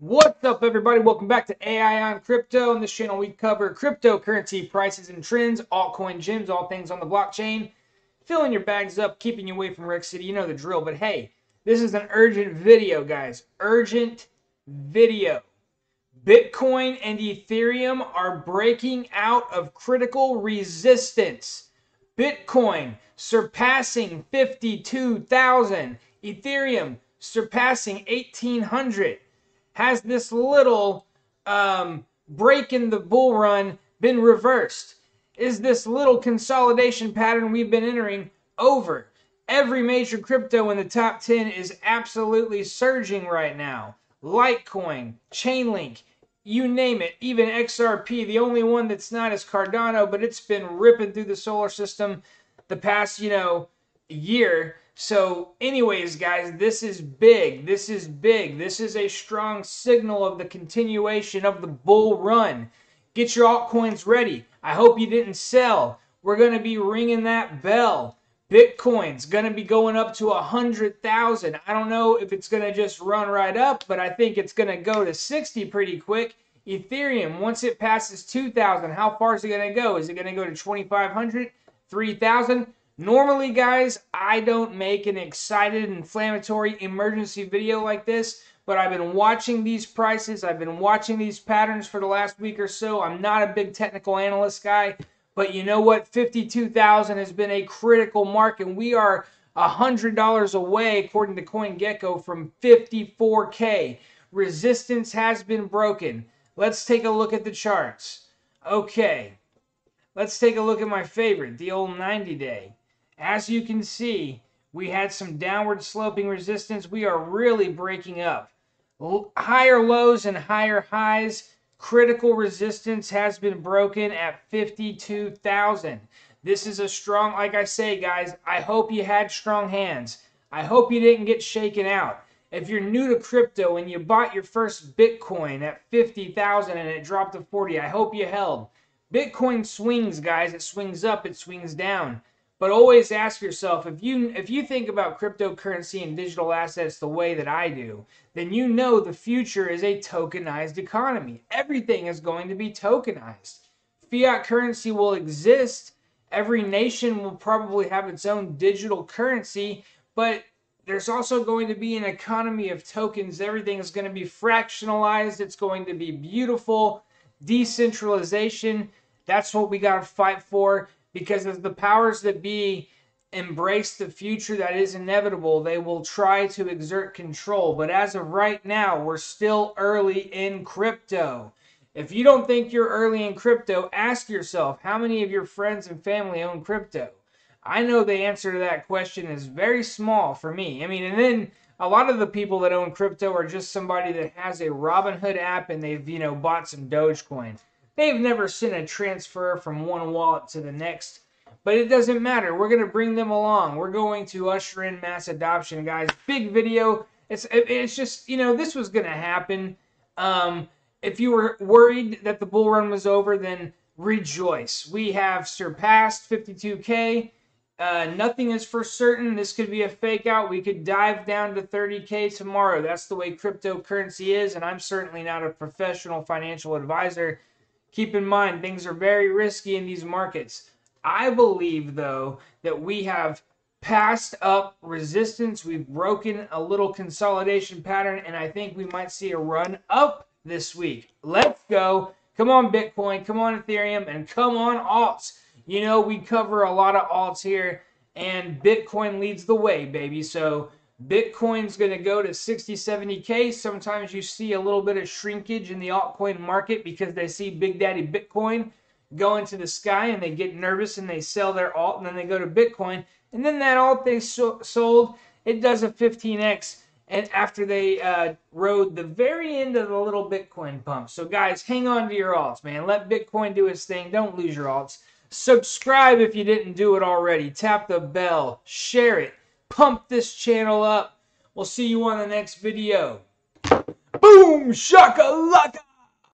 What's up, everybody? Welcome back to AI on Crypto. On this channel, we cover cryptocurrency prices and trends, altcoin gems, all things on the blockchain, filling your bags up, keeping you away from Rick City. You know the drill. But hey, this is an urgent video, guys. Urgent video. Bitcoin and Ethereum are breaking out of critical resistance. Bitcoin surpassing 52,000. Ethereum surpassing 1,800 has this little um, break in the bull run been reversed? Is this little consolidation pattern we've been entering over? Every major crypto in the top 10 is absolutely surging right now. Litecoin, Chainlink, you name it, even XRP. The only one that's not is Cardano, but it's been ripping through the solar system the past, you know, year. So, anyways, guys, this is big. This is big. This is a strong signal of the continuation of the bull run. Get your altcoins ready. I hope you didn't sell. We're going to be ringing that bell. Bitcoin's going to be going up to a 100,000. I don't know if it's going to just run right up, but I think it's going to go to 60 pretty quick. Ethereum, once it passes 2,000, how far is it going to go? Is it going to go to 2,500, 3,000? Normally, guys, I don't make an excited, inflammatory emergency video like this, but I've been watching these prices. I've been watching these patterns for the last week or so. I'm not a big technical analyst guy, but you know what? 52,000 has been a critical mark, and we are $100 away, according to CoinGecko, from 54K. Resistance has been broken. Let's take a look at the charts. Okay, let's take a look at my favorite, the old 90 day. As you can see, we had some downward sloping resistance. We are really breaking up. Higher lows and higher highs. Critical resistance has been broken at 52,000. This is a strong, like I say, guys, I hope you had strong hands. I hope you didn't get shaken out. If you're new to crypto and you bought your first Bitcoin at 50,000 and it dropped to 40, I hope you held. Bitcoin swings, guys. It swings up, it swings down. But always ask yourself if you if you think about cryptocurrency and digital assets the way that I do, then you know the future is a tokenized economy. Everything is going to be tokenized. Fiat currency will exist. Every nation will probably have its own digital currency, but there's also going to be an economy of tokens. Everything is going to be fractionalized. It's going to be beautiful. Decentralization. That's what we got to fight for because as the powers that be embrace the future that is inevitable, they will try to exert control. But as of right now, we're still early in crypto. If you don't think you're early in crypto, ask yourself how many of your friends and family own crypto? I know the answer to that question is very small for me. I mean, and then a lot of the people that own crypto are just somebody that has a Robinhood app and they've, you know, bought some Dogecoin. They've never seen a transfer from one wallet to the next. But it doesn't matter. We're going to bring them along. We're going to usher in mass adoption, guys. Big video. It's it's just, you know, this was going to happen. Um, if you were worried that the bull run was over, then rejoice. We have surpassed 52K. Uh, nothing is for certain. This could be a fake out. We could dive down to 30K tomorrow. That's the way cryptocurrency is, and I'm certainly not a professional financial advisor. Keep in mind, things are very risky in these markets. I believe, though, that we have passed up resistance. We've broken a little consolidation pattern, and I think we might see a run up this week. Let's go. Come on, Bitcoin. Come on, Ethereum. And come on, alts. You know, we cover a lot of alts here, and Bitcoin leads the way, baby. So Bitcoin's going to go to 60, 70K. Sometimes you see a little bit of shrinkage in the altcoin market because they see Big Daddy Bitcoin go into the sky and they get nervous and they sell their alt and then they go to Bitcoin. And then that alt they so- sold, it does a 15x and after they uh, rode the very end of the little Bitcoin pump. So guys, hang on to your alts, man. Let Bitcoin do its thing. Don't lose your alts. Subscribe if you didn't do it already. Tap the bell. Share it pump this channel up. We'll see you on the next video. Boom! Shakalaka!